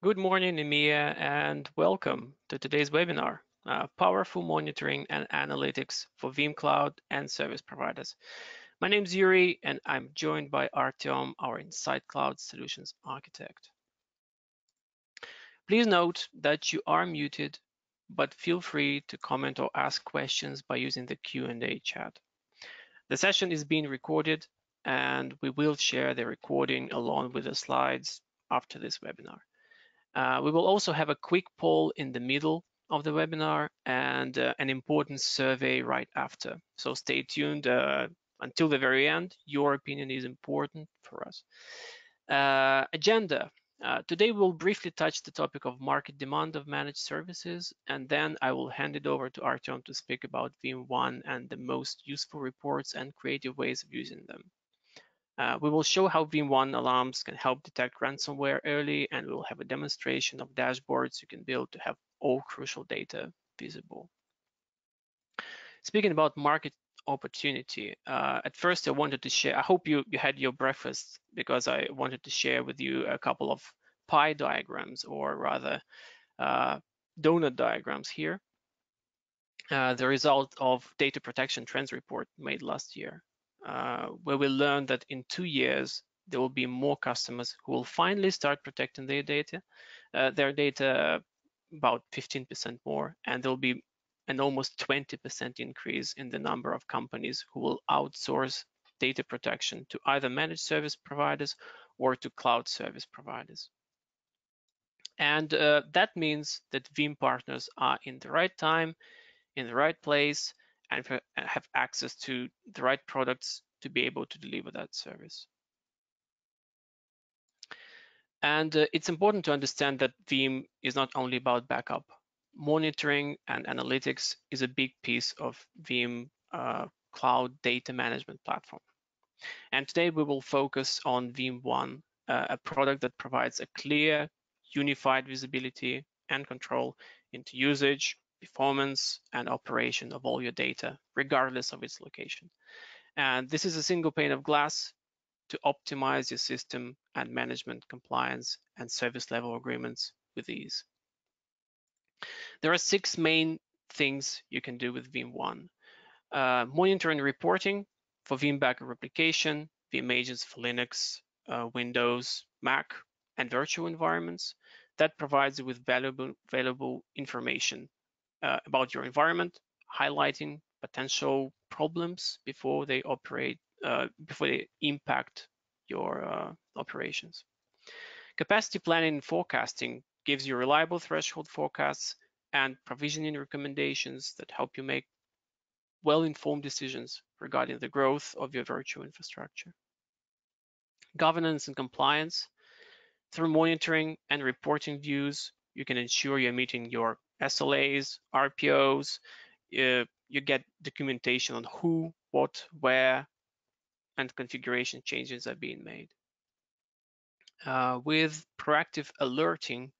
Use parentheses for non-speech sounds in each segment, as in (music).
Good morning, EMEA, and welcome to today's webinar, uh, Powerful Monitoring and Analytics for Veeam Cloud and Service Providers. My name is Yuri, and I'm joined by Artyom, our Insight Cloud Solutions Architect. Please note that you are muted, but feel free to comment or ask questions by using the Q&A chat. The session is being recorded, and we will share the recording along with the slides after this webinar. Uh, we will also have a quick poll in the middle of the webinar and uh, an important survey right after. So stay tuned uh, until the very end. Your opinion is important for us. Uh, agenda. Uh, today we'll briefly touch the topic of market demand of managed services, and then I will hand it over to Artyom to speak about Veeam One and the most useful reports and creative ways of using them. Uh, we will show how Veeam One alarms can help detect ransomware early, and we'll have a demonstration of dashboards you can build to have all crucial data visible. Speaking about market opportunity, uh, at first I wanted to share, I hope you, you had your breakfast because I wanted to share with you a couple of pie diagrams or rather uh, donut diagrams here. Uh, the result of data protection trends report made last year where we learned that in two years, there will be more customers who will finally start protecting their data, uh, their data about 15% more, and there will be an almost 20% increase in the number of companies who will outsource data protection to either managed service providers or to cloud service providers. And uh, that means that Veeam partners are in the right time, in the right place, and have access to the right products to be able to deliver that service. And uh, it's important to understand that Veeam is not only about backup. Monitoring and analytics is a big piece of Veeam uh, cloud data management platform. And today we will focus on Veeam One, uh, a product that provides a clear, unified visibility and control into usage, performance, and operation of all your data, regardless of its location. And this is a single pane of glass to optimize your system and management compliance and service level agreements with ease. There are six main things you can do with Veeam One. Uh, monitoring and reporting for Veeam backup replication, Veeam agents for Linux, uh, Windows, Mac, and virtual environments. That provides you with valuable, valuable information uh, about your environment, highlighting potential problems before they operate, uh, before they impact your uh, operations. Capacity planning and forecasting gives you reliable threshold forecasts and provisioning recommendations that help you make well-informed decisions regarding the growth of your virtual infrastructure. Governance and compliance. Through monitoring and reporting views, you can ensure you're meeting your SLAs, RPOs, uh, you get documentation on who, what, where, and configuration changes are being made. Uh, with proactive alerting,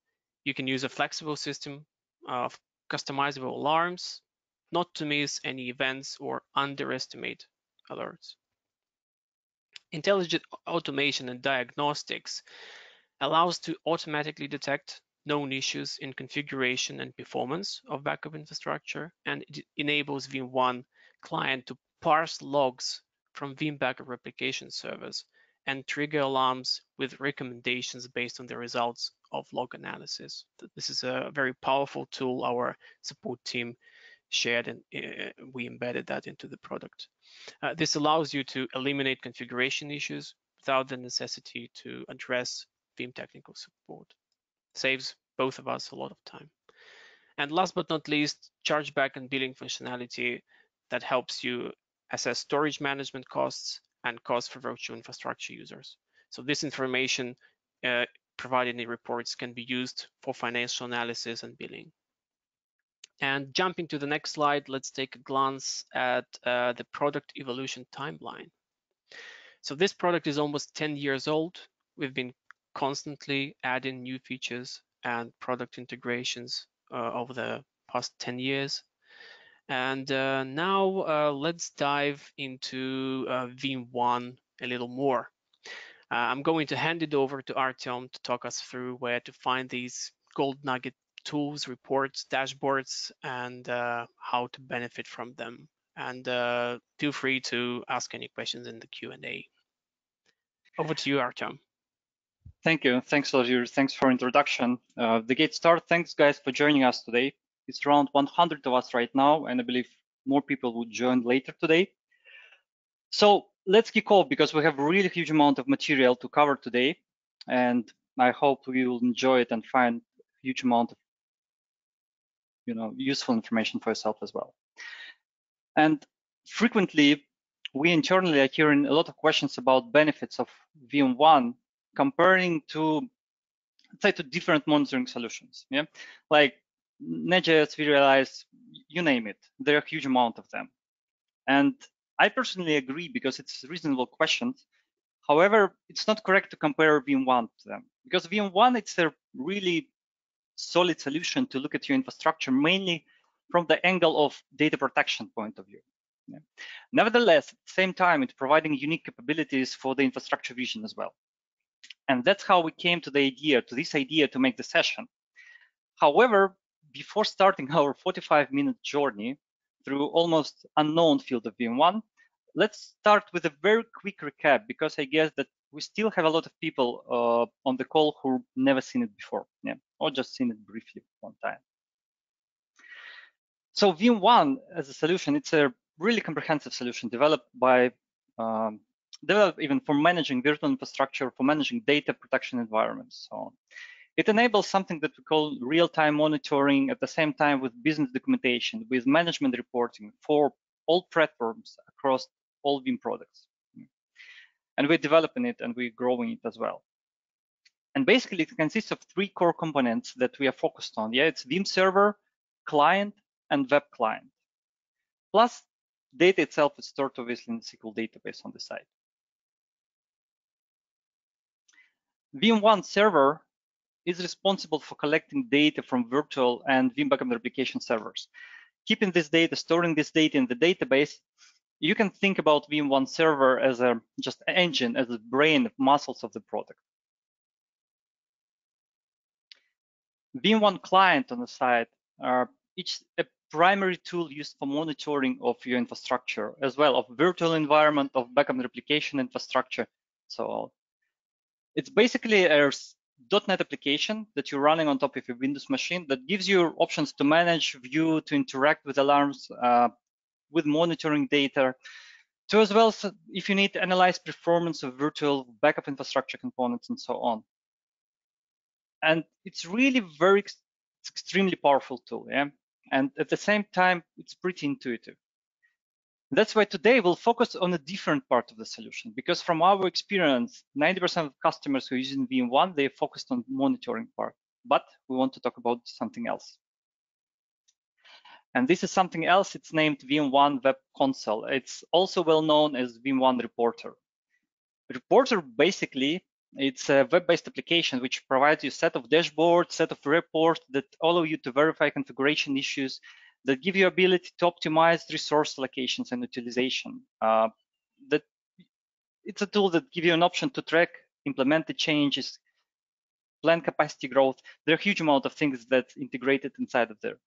you can use a flexible system of customizable alarms, not to miss any events or underestimate alerts. Intelligent automation and diagnostics allows to automatically detect known issues in configuration and performance of backup infrastructure, and it enables Veeam One client to parse logs from Veeam backup replication servers and trigger alarms with recommendations based on the results of log analysis. This is a very powerful tool our support team shared and uh, we embedded that into the product. Uh, this allows you to eliminate configuration issues without the necessity to address Veeam technical support saves both of us a lot of time. And last but not least, chargeback and billing functionality that helps you assess storage management costs and costs for virtual infrastructure users. So this information uh, provided in reports can be used for financial analysis and billing. And jumping to the next slide, let's take a glance at uh, the product evolution timeline. So this product is almost 10 years old. We've been constantly adding new features and product integrations uh, over the past 10 years. And uh, now uh, let's dive into uh, Veeam One a little more. Uh, I'm going to hand it over to Artyom to talk us through where to find these gold nugget tools, reports, dashboards, and uh, how to benefit from them. And feel free to ask any questions in the Q&A. Over to you, Artyom. Thank you. Thanks, Lazir. Thanks for introduction. Uh, the Gate Start, thanks guys for joining us today. It's around 100 of us right now, and I believe more people will join later today. So let's kick off because we have a really huge amount of material to cover today, and I hope you will enjoy it and find a huge amount of you know, useful information for yourself as well. And frequently, we internally are hearing a lot of questions about benefits of Veeam One comparing to, let's say, to different monitoring solutions. Yeah, like Next.js, vRealize, you name it. There are a huge amount of them. And I personally agree because it's a reasonable questions. However, it's not correct to compare Veeam One to them because Veeam One, it's a really solid solution to look at your infrastructure mainly from the angle of data protection point of view. Yeah. Nevertheless, at the same time, it's providing unique capabilities for the infrastructure vision as well. And that's how we came to the idea, to this idea to make the session. However, before starting (laughs) our 45 minute journey through almost unknown field of Veeam One, let's start with a very quick recap because I guess that we still have a lot of people uh, on the call who never seen it before, yeah, or just seen it briefly one time. So Veeam One as a solution, it's a really comprehensive solution developed by um, developed even for managing virtual infrastructure, for managing data protection environments, so on. It enables something that we call real-time monitoring at the same time with business documentation, with management reporting for all platforms across all Veeam products. And we're developing it and we're growing it as well. And basically it consists of three core components that we are focused on. Yeah, it's Veeam server, client, and web client. Plus data itself is stored obviously in the SQL database on the site. Veeam One server is responsible for collecting data from virtual and Veeam backup replication servers. Keeping this data, storing this data in the database, you can think about Veeam One server as a just engine, as a brain, muscles of the product. Veeam One client on the side are each a primary tool used for monitoring of your infrastructure, as well of virtual environment, of backup replication infrastructure. So it's basically a .NET application that you're running on top of your Windows machine that gives you options to manage, view, to interact with alarms, uh, with monitoring data, to as well if you need to analyze performance of virtual backup infrastructure components and so on. And it's really very it's extremely powerful tool, yeah. And at the same time, it's pretty intuitive. That's why today we'll focus on a different part of the solution because from our experience, 90% of customers who are using Veeam One, they focused on monitoring part, but we want to talk about something else. And this is something else, it's named Veeam One Web Console. It's also well known as Veeam One Reporter. Reporter basically, it's a web-based application which provides you a set of dashboards, set of reports that allow you to verify configuration issues, that give you ability to optimize resource allocations and utilization. Uh, that it's a tool that give you an option to track, implement the changes, plan capacity growth. There are a huge amount of things that integrated inside of the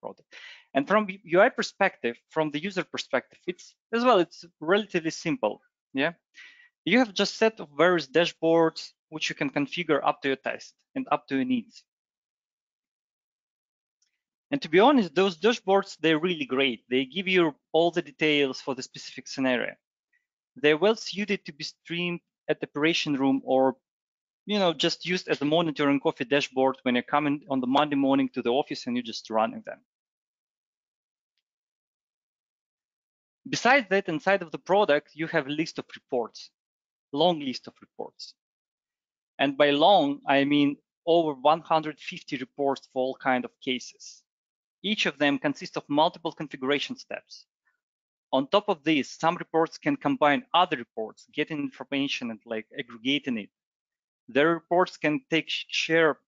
product. And from UI perspective, from the user perspective, it's as well, it's relatively simple. Yeah. You have just set of various dashboards which you can configure up to your taste and up to your needs. And to be honest, those dashboards, they're really great. They give you all the details for the specific scenario. They're well suited to be streamed at the operation room or, you know, just used as a monitoring coffee dashboard when you're coming on the Monday morning to the office and you're just running them. Besides that, inside of the product, you have a list of reports, long list of reports. And by long, I mean over 150 reports for all kind of cases. Each of them consists of multiple configuration steps. On top of this, some reports can combine other reports, getting information and like aggregating it. Their reports can take share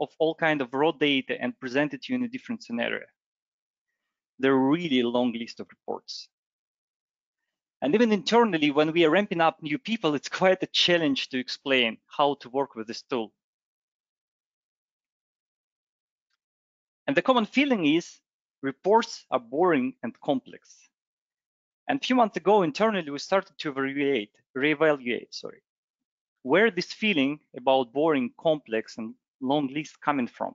of all kind of raw data and present it to you in a different scenario. They're really a long list of reports. And even internally, when we are ramping up new people, it's (laughs) quite a challenge to explain how to work with this tool. And the common feeling is reports are boring and complex. And a few months ago, internally, we started to evaluate, reevaluate, sorry, where this feeling about boring, complex, and long list coming from.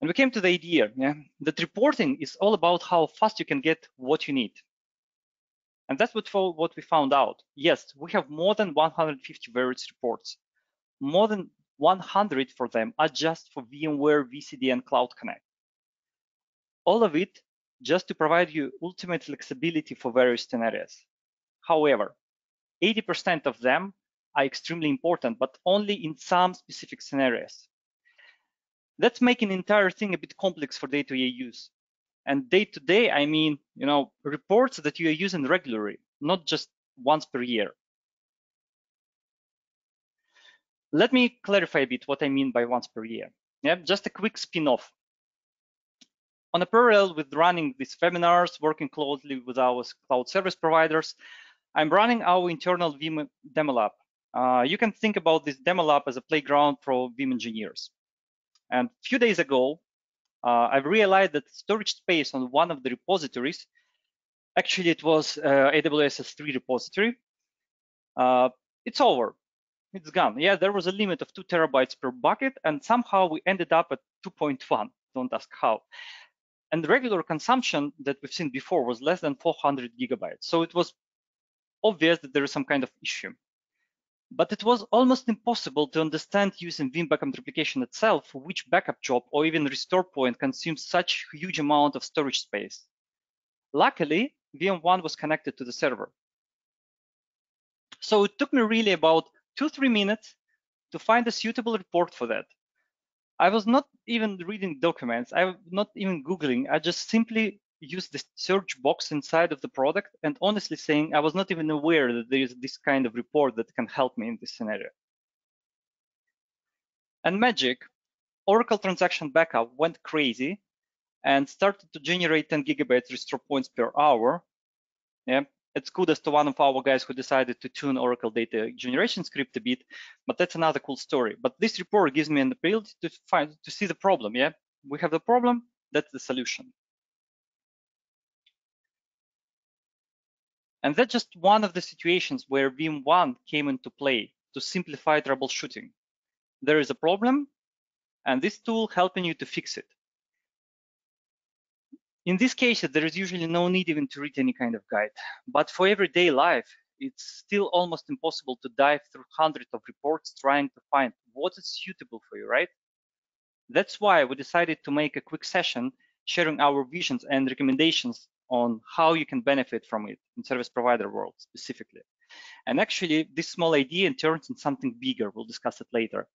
And we came to the idea yeah, that reporting is all about how fast you can get what you need. And that's what, what we found out. Yes, we have more than 150 various reports. More than 100 for them are just for VMware, VCD, and Cloud Connect. All of it just to provide you ultimate flexibility for various scenarios. However, 80% of them are extremely important, but only in some specific scenarios. That's making the entire thing a bit complex for day-to-day -day use. And day-to-day, -day, I mean, you know, reports that you are using regularly, not just once per year. Let me clarify a bit what I mean by once per year. Yeah, just a quick spin-off. On a parallel with running these webinars, working closely with our cloud service providers, I'm running our internal Veeam demo lab. Uh, you can think about this demo lab as a playground for Veeam engineers. And a few days ago, uh, I've realized that storage space on one of the repositories, actually it was uh, AWS S3 repository, uh, it's over it's gone. Yeah, there was a limit of two terabytes per bucket, and somehow we ended up at 2.1. Don't ask how. And the regular consumption that we've seen before was less than 400 gigabytes. So it was obvious that there is some kind of issue. But it was almost impossible to understand using Veeam backup replication itself which backup job or even restore point consumes such huge amount of storage space. Luckily, Veeam One was connected to the server. So it took me really about two, three minutes to find a suitable report for that. I was not even reading documents. I was not even Googling. I just simply used the search box inside of the product and honestly saying I was not even aware that there is this kind of report that can help me in this scenario. And magic, Oracle transaction backup went crazy and started to generate 10 gigabytes restore points per hour. Yeah, it's kudos to one of our guys who decided to tune Oracle data generation script a bit, but that's another cool story. But this report gives me an ability to find to see the problem. Yeah, we have the problem. That's the solution. And that's just one of the situations where Veeam One came into play to simplify troubleshooting. There is a problem, and this tool helping you to fix it. In this case, there is usually no need even to read any kind of guide. But for everyday life, it's still almost impossible to dive through hundreds of reports trying to find what is suitable for you, right? That's why we decided to make a quick session sharing our visions and recommendations on how you can benefit from it in service provider world specifically. And actually, this small idea turns into something bigger. We'll discuss it later.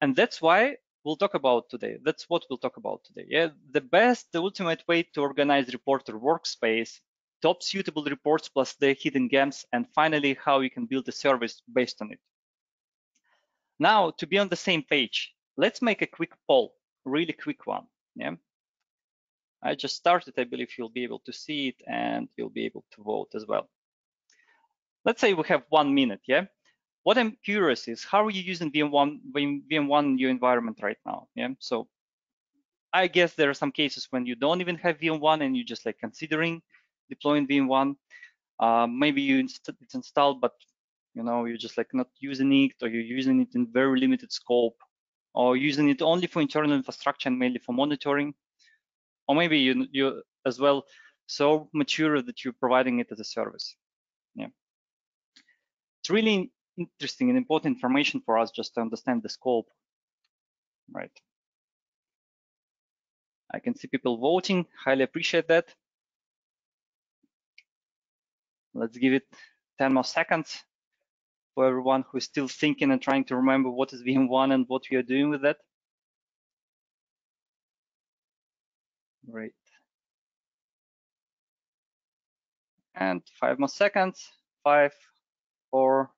And that's why we'll talk about today. That's what we'll talk about today. Yeah, the best, the ultimate way to organize reporter workspace, top suitable reports plus the hidden gems, and finally, how you can build a service based on it. Now, to be on the same page, let's make a quick poll, really quick one. Yeah. I just started, I believe you'll be able to see it and you'll be able to vote as well. Let's say we have one minute, yeah? What I'm curious is how are you using Veeam One VM1 in your environment right now? Yeah, so I guess there are some cases when you don't even have Veeam One and you're just like considering deploying Veeam One. Uh, maybe you inst it's installed, but you know you're just like not using it, or you're using it in very limited scope, or using it only for internal infrastructure and mainly for monitoring, or maybe you you as well so mature that you're providing it as a service. Yeah, it's really interesting and important information for us just to understand the scope, right? I can see people voting, highly appreciate that. Let's give it 10 more seconds for everyone who is still thinking and trying to remember what is Veeam One and what we are doing with that. Great. And five more seconds, five, four,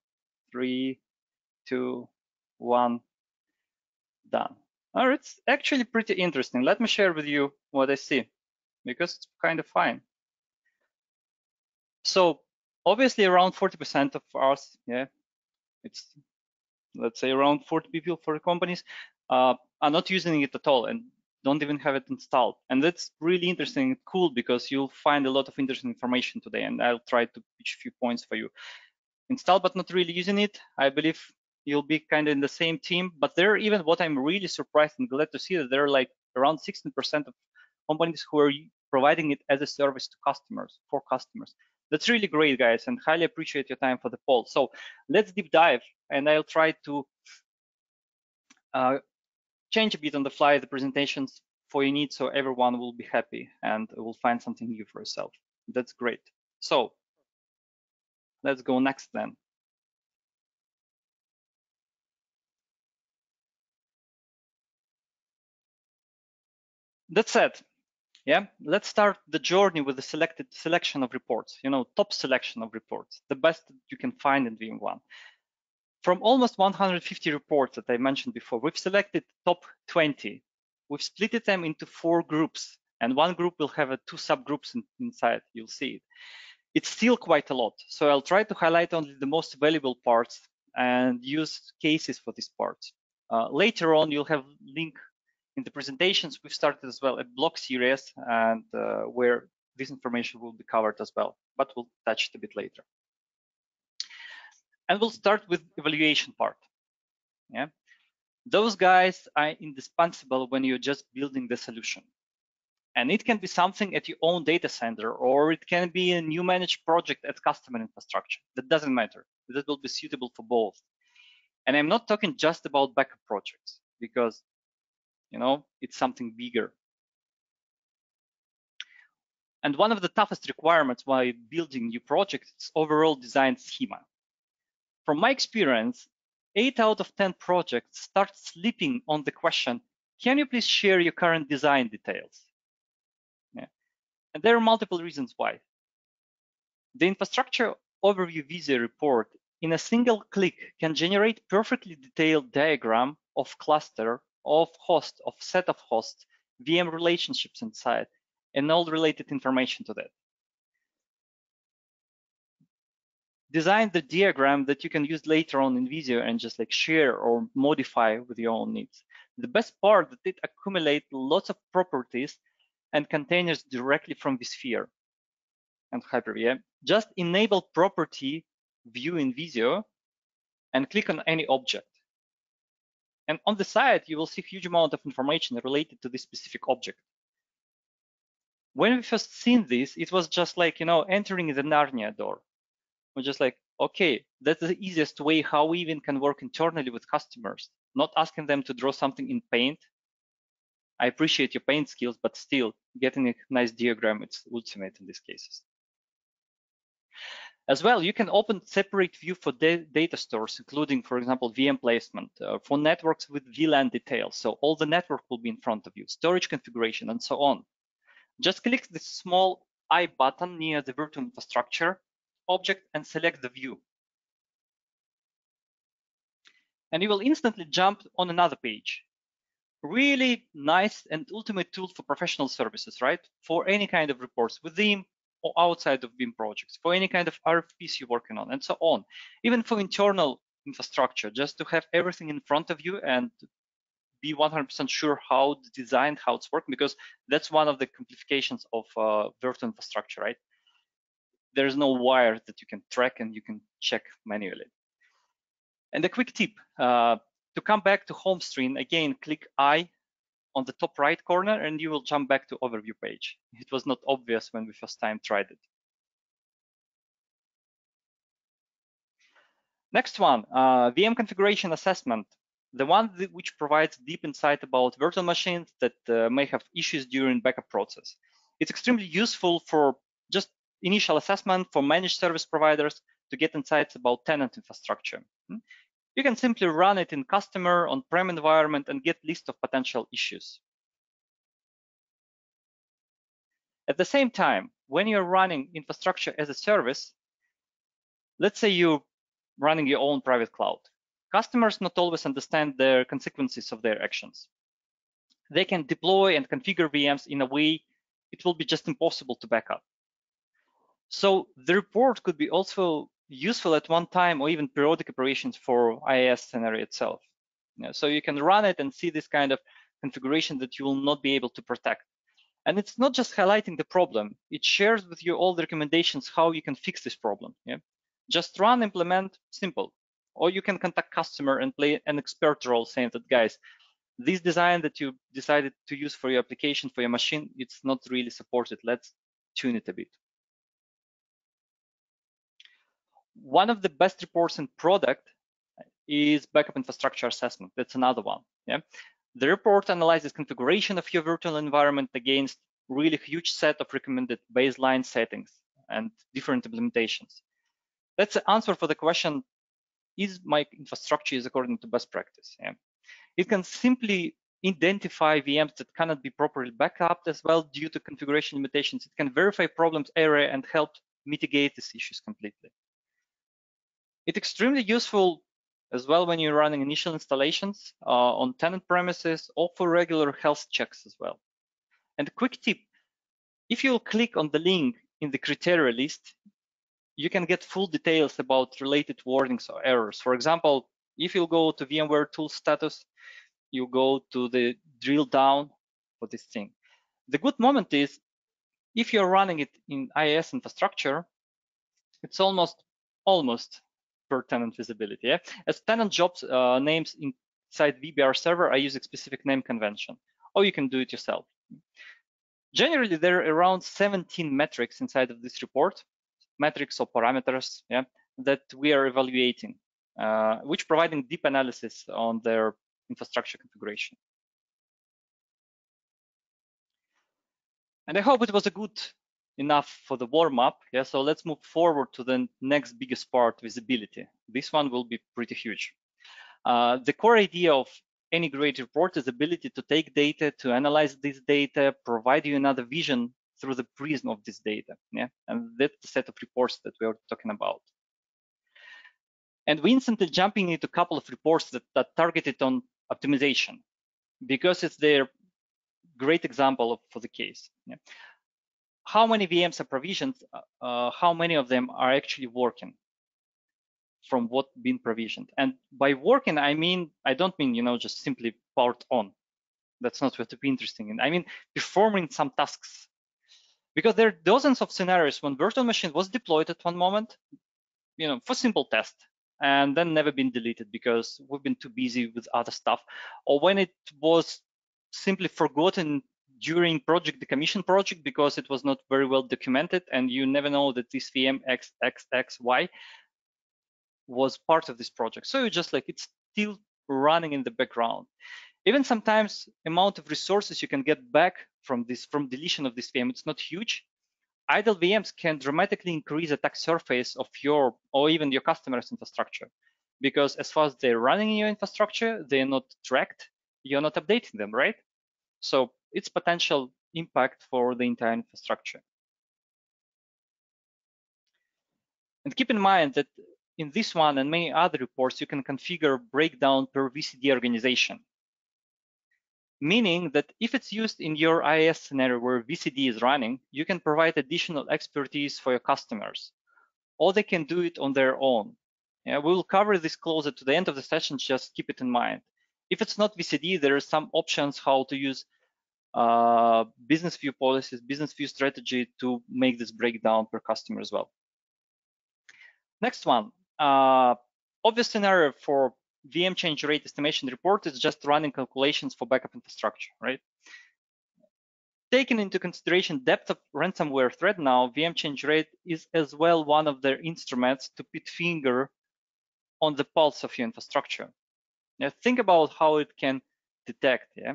three, two, one, done. All right, it's actually pretty interesting. Let me share with you what I see because it's kind of fine. So obviously around 40% of us, yeah, it's let's say around 40 people for companies uh, are not using it at all and don't even have it installed. And that's really interesting and cool because you'll find a lot of interesting information today and I'll try to pitch a few points for you. Install but not really using it, I believe you'll be kind of in the same team, but there even what I'm really surprised and glad to see that there are like around 16% of companies who are providing it as a service to customers, for customers. That's really great, guys, and highly appreciate your time for the poll. So let's deep dive, and I'll try to uh, change a bit on the fly the presentations for your needs so everyone will be happy and will find something new for yourself. That's great. So let's go next then. That said, yeah, let's start the journey with the selected selection of reports, you know, top selection of reports, the best you can find in Veeam One. From almost 150 reports that I mentioned before, we've selected top 20. We've split them into four groups, and one group will have a two subgroups in, inside, you'll see it. It's still quite a lot, so I'll try to highlight only the most valuable parts and use cases for these parts. Uh, later on, you'll have link in the presentations, we've started as well a blog series and uh, where this information will be covered as well, but we'll touch it a bit later. And we'll start with evaluation part. Yeah, Those guys are indispensable when you're just building the solution. And it can be something at your own data center, or it can be a new managed project at customer infrastructure. That doesn't matter. That will be suitable for both. And I'm not talking just about backup projects, because you know, it's something bigger. And one of the toughest requirements while building new projects is overall design schema. From my experience, eight out of 10 projects start sleeping on the question, can you please share your current design details? And there are multiple reasons why. The infrastructure overview Visio report in a single click can generate perfectly detailed diagram of cluster of host, of set of hosts, VM relationships inside, and all related information to that. Design the diagram that you can use later on in Visio and just like share or modify with your own needs. The best part that it accumulates lots of properties and containers directly from vSphere and Hyper-V. Just enable property view in Visio and click on any object. And on the side, you will see a huge amount of information related to this specific object. When we first seen this, it was just like, you know, entering the Narnia door. We're just like, okay, that's the easiest way how we even can work internally with customers, not asking them to draw something in paint. I appreciate your paint skills, but still getting a nice diagram, it's ultimate in these cases. As well, you can open separate view for data stores, including, for example, VM placement, uh, for networks with VLAN details. So all the network will be in front of you, storage configuration, and so on. Just click the small I button near the virtual infrastructure object and select the view. And you will instantly jump on another page. Really nice and ultimate tool for professional services, right? For any kind of reports within or outside of Veeam projects, for any kind of RFPs you're working on, and so on. Even for internal infrastructure, just to have everything in front of you and be 100% sure how it's designed, how it's working, because that's one of the complications of uh, virtual infrastructure, right? There's no wire that you can track and you can check manually. And a quick tip, uh, to come back to home screen, again, click I on the top right corner and you will jump back to overview page. It was not obvious when we first time tried it. Next one, uh, VM configuration assessment. The one which provides deep insight about virtual machines that uh, may have issues during backup process. It's extremely useful for just initial assessment for managed service providers to get insights about tenant infrastructure. You can simply run it in customer on-prem environment and get list of potential issues. At the same time, when you're running infrastructure as a service, let's say you're running your own private cloud. Customers not always understand the consequences of their actions. They can deploy and configure VMs in a way it will be just impossible to back up. So the report could be also useful at one time or even periodic operations for IaaS scenario itself. Yeah, so you can run it and see this kind of configuration that you will not be able to protect. And it's not just highlighting the problem, it shares with you all the recommendations how you can fix this problem. Yeah? Just run, implement, simple. Or you can contact customer and play an expert role saying that, guys, this design that you decided to use for your application, for your machine, it's not really supported. Let's tune it a bit. One of the best reports in product is backup infrastructure assessment. That's another one. Yeah. The report analyzes configuration of your virtual environment against really huge set of recommended baseline settings and different implementations. That's the answer for the question, is my infrastructure is according to best practice? Yeah. It can simply identify VMs that cannot be properly backed up as well due to configuration limitations. It can verify problems area and help mitigate these issues completely. It's extremely useful as well when you're running initial installations uh, on tenant premises or for regular health checks as well. And a quick tip, if you'll click on the link in the criteria list, you can get full details about related warnings or errors. For example, if you go to VMware tool status, you go to the drill down for this thing. The good moment is if you're running it in IaaS infrastructure, it's almost almost per tenant visibility. Yeah? As tenant jobs uh, names inside VBR server, I use a specific name convention, or you can do it yourself. Generally, there are around 17 metrics inside of this report, metrics or parameters, yeah, that we are evaluating, uh, which providing deep analysis on their infrastructure configuration. And I hope it was a good enough for the warm up. Yeah, so let's move forward to the next biggest part, visibility. This one will be pretty huge. Uh, the core idea of any great report is ability to take data, to analyze this data, provide you another vision through the prism of this data. Yeah, and that's the set of reports that we are talking about. And we instantly jumping into a couple of reports that, that targeted on optimization because it's their great example of, for the case. Yeah. How many VMs are provisioned? Uh, uh, how many of them are actually working from what been provisioned? And by working, I mean, I don't mean, you know, just simply powered on. That's not what to be interesting in. I mean, performing some tasks. Because there are dozens of scenarios when virtual machine was deployed at one moment, you know, for simple test, and then never been deleted because we've been too busy with other stuff or when it was simply forgotten during project decommission project because it was not very well documented and you never know that this VM XXXY was part of this project. So you just like it's still running in the background. Even sometimes amount of resources you can get back from this from deletion of this VM, it's not huge, idle VMs can dramatically increase attack surface of your or even your customer's infrastructure. Because as far as they're running in your infrastructure, they're not tracked, you're not updating them, right? So it's potential impact for the entire infrastructure. And keep in mind that in this one and many other reports, you can configure breakdown per VCD organization meaning that if it's used in your IaaS scenario where VCD is running, you can provide additional expertise for your customers, or they can do it on their own. Yeah, we will cover this closer to the end of the session, just keep it in mind. If it's not VCD, there are some options how to use uh, business view policies, business view strategy to make this breakdown per customer as well. Next one, uh, obvious scenario for VM change rate estimation report is just running calculations for backup infrastructure, right? Taking into consideration depth of ransomware threat now, VM change rate is as well one of their instruments to put finger on the pulse of your infrastructure. Now think about how it can detect, yeah?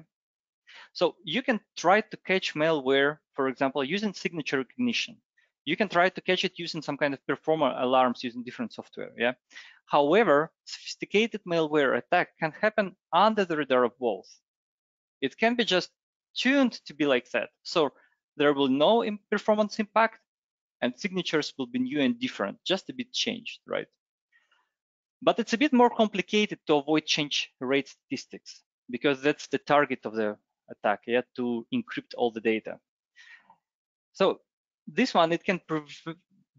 So you can try to catch malware, for example, using signature recognition. You can try to catch it using some kind of performer alarms using different software, yeah? However, sophisticated malware attack can happen under the radar of both. It can be just tuned to be like that. So there will no performance impact and signatures will be new and different, just a bit changed, right? But it's a bit more complicated to avoid change rate statistics because that's the target of the attack, yeah, to encrypt all the data. So this one, it can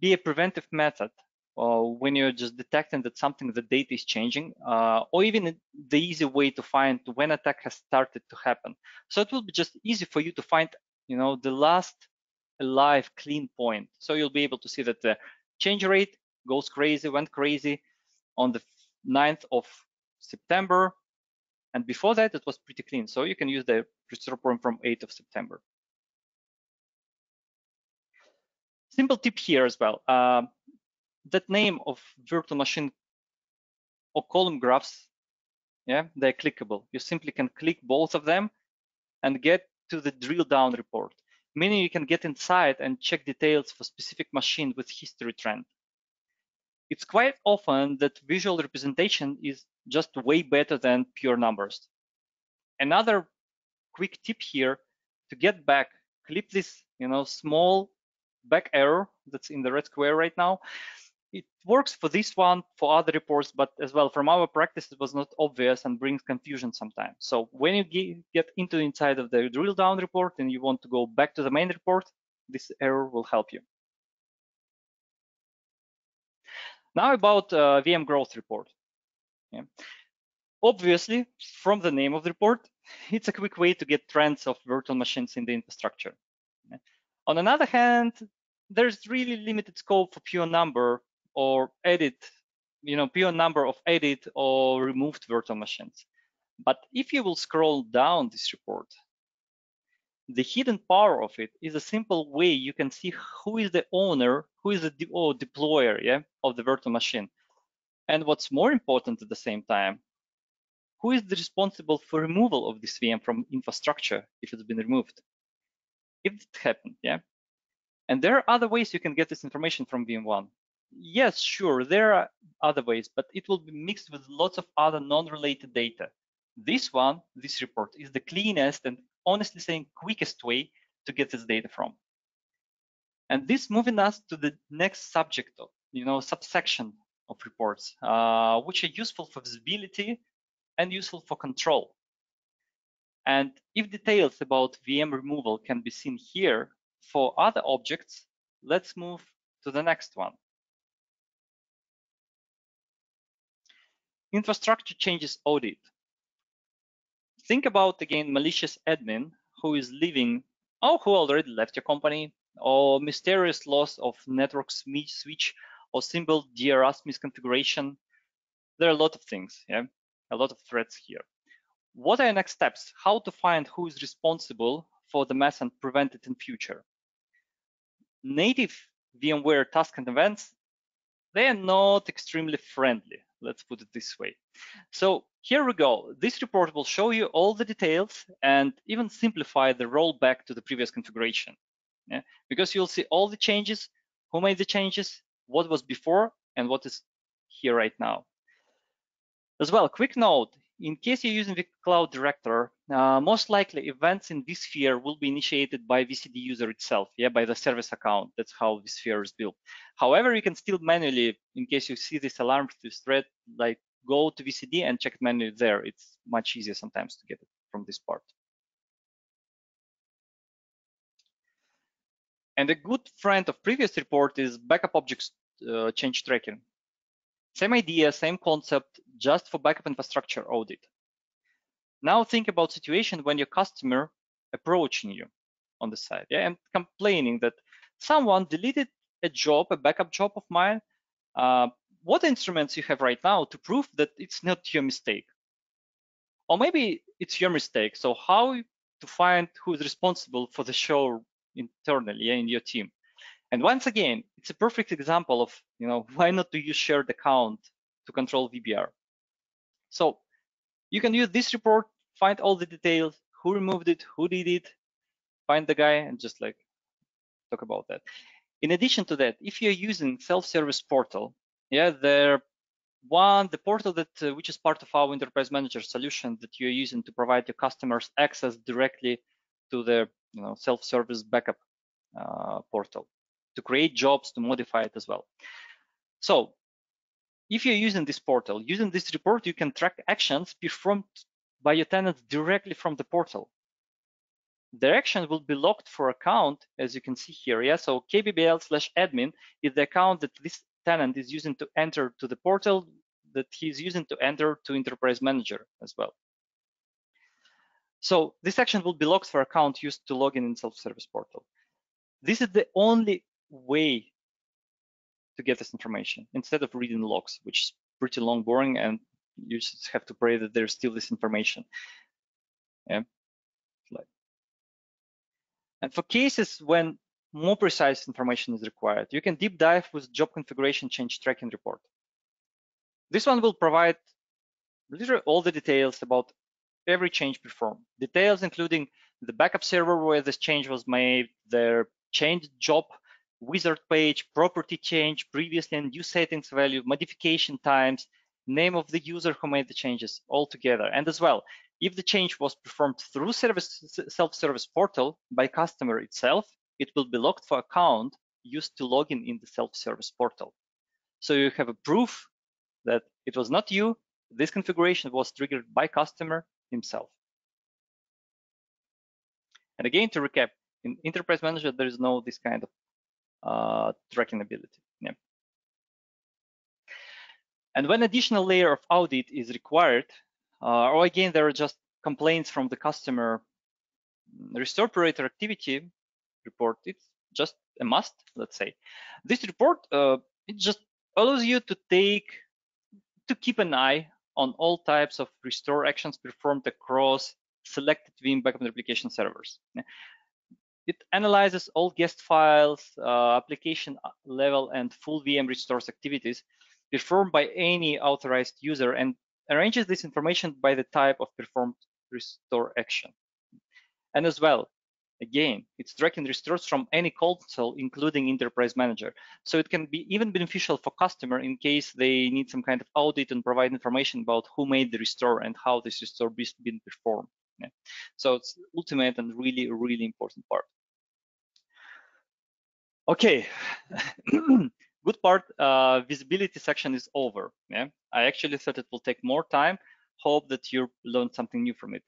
be a preventive method uh, when you're just detecting that something, the data is changing, uh, or even the easy way to find when attack has started to happen. So it will be just easy for you to find, you know, the last alive clean point. So you'll be able to see that the change rate goes crazy, went crazy on the 9th of September. And before that, it was pretty clean. So you can use the restore point from 8th of September. Simple tip here as well. Uh, that name of virtual machine or column graphs, yeah, they're clickable. You simply can click both of them and get to the drill down report, meaning you can get inside and check details for specific machine with history trend. It's quite often that visual representation is just way better than pure numbers. Another quick tip here to get back, clip this, you know, small back arrow that's in the red square right now. It works for this one, for other reports, but as well from our practice, it was not obvious and brings confusion sometimes. So when you get into the inside of the drill down report and you want to go back to the main report, this error will help you. Now about uh, VM growth report. Yeah. Obviously, from the name of the report, (laughs) it's a quick way to get trends of virtual machines in the infrastructure. On another hand, there's really limited scope for pure number or edit, you know, pure number of edit or removed virtual machines. But if you will scroll down this report, the hidden power of it is a simple way you can see who is the owner, who is the de oh, deployer yeah, of the virtual machine. And what's more important at the same time, who is the responsible for removal of this VM from infrastructure if it's been removed? If it happened, yeah. And there are other ways you can get this information from Veeam One yes, sure, there are other ways, but it will be mixed with lots of other non-related data. This one, this report, is the cleanest and honestly saying quickest way to get this data from. And this moving us to the next subject, of, you know, subsection of reports, uh, which are useful for visibility and useful for control. And if details about VM removal can be seen here for other objects, let's move to the next one. Infrastructure changes audit. Think about again malicious admin who is leaving or who already left your company or mysterious loss of network switch or simple DRS misconfiguration. There are a lot of things, yeah, a lot of threats here. What are next steps? How to find who is responsible for the mess and prevent it in future? Native VMware tasks and events, they are not extremely friendly. Let's put it this way. So here we go. This report will show you all the details and even simplify the rollback to the previous configuration. Yeah? Because you'll see all the changes, who made the changes, what was before, and what is here right now. As well, quick note, in case you're using the Cloud Director, uh, most likely events in vSphere will be initiated by VCD user itself, yeah, by the service account. That's how vSphere is built. However, you can still manually, in case you see this alarm this thread, like go to VCD and check manually there. It's much easier sometimes to get it from this part. And a good friend of previous report is backup objects uh, change tracking. Same idea, same concept, just for backup infrastructure audit. Now think about situation when your customer approaching you on the side yeah, and complaining that someone deleted a job, a backup job of mine. Uh, what instruments you have right now to prove that it's not your mistake? Or maybe it's your mistake. So how to find who is responsible for the show internally yeah, in your team? And once again, it's a perfect example of, you know, (laughs) why not to use shared account to control VBR. So you can use this report, find all the details, who removed it, who did it, find the guy and just like talk about that. In addition to that, if you're using self-service portal, yeah, there one, the portal that uh, which is part of our enterprise manager solution that you're using to provide your customers access directly to the you know self-service backup uh, portal to create jobs, to modify it as well. So if you're using this portal, using this report, you can track actions performed by your tenants directly from the portal. the action will be locked for account, as you can see here. Yeah, so kbbl slash admin is the account that this tenant is using to enter to the portal that he's using to enter to Enterprise Manager as well. So this action will be locked for account used to log in in self-service portal. This is the only way to get this information instead of reading logs, which is pretty long, boring, and you just have to pray that there's still this information. Yeah. And for cases when more precise information is required, you can deep dive with job configuration change tracking report. This one will provide literally all the details about every change performed. Details including the backup server where this change was made, their change job wizard page, property change, previously and new settings value, modification times, name of the user who made the changes all together. And as well, if the change was performed through service self-service portal by customer itself, it will be logged for account used to log in in the self-service portal. So you have a proof that it was not you, this configuration was triggered by customer himself. And again, to recap, in Enterprise Manager, there is no this kind of uh, tracking ability. Yeah. And when additional layer of audit is required, uh, or again, there are just complaints from the customer, restore operator activity report, it's just a must, let's say. This report, uh, it just allows you to take, to keep an eye on all types of restore actions performed across selected Veeam backup replication servers. It analyzes all guest files, uh, application level, and full VM restores activities performed by any authorized user and arranges this information by the type of performed restore action. And as well, again, it's tracking restores from any console, including Enterprise Manager. So it can be even beneficial for customer in case they need some kind of audit and provide information about who made the restore and how this restore is being performed. Yeah. So it's ultimate and really, really important part. Okay, (clears throat) good part, uh, visibility section is over. Yeah, I actually thought it will take more time. Hope that you learned something new from it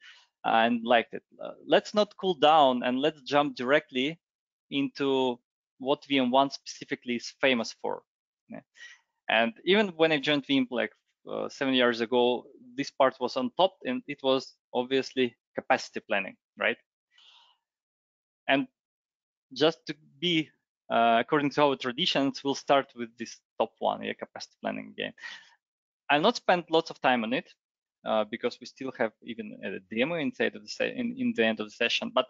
and liked it. Uh, let's not cool down and let's jump directly into what Veeam One specifically is famous for. Yeah. And even when I joined Veeam like uh, seven years ago, this part was on top and it was obviously capacity planning, right? And just to be uh, according to our traditions, we'll start with this top one, yeah, capacity planning again. I'll not spend lots of time on it uh, because we still have even a demo inside of the in, in the end of the session. But